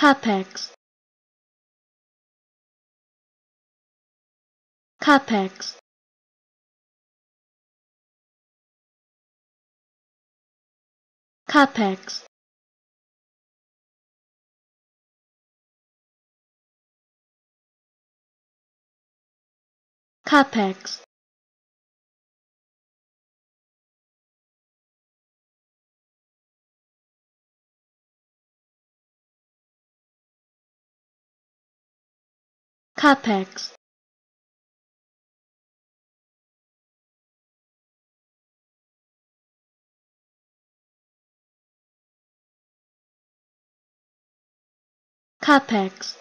Capex. Capex. Capex. Capex Capex. Capex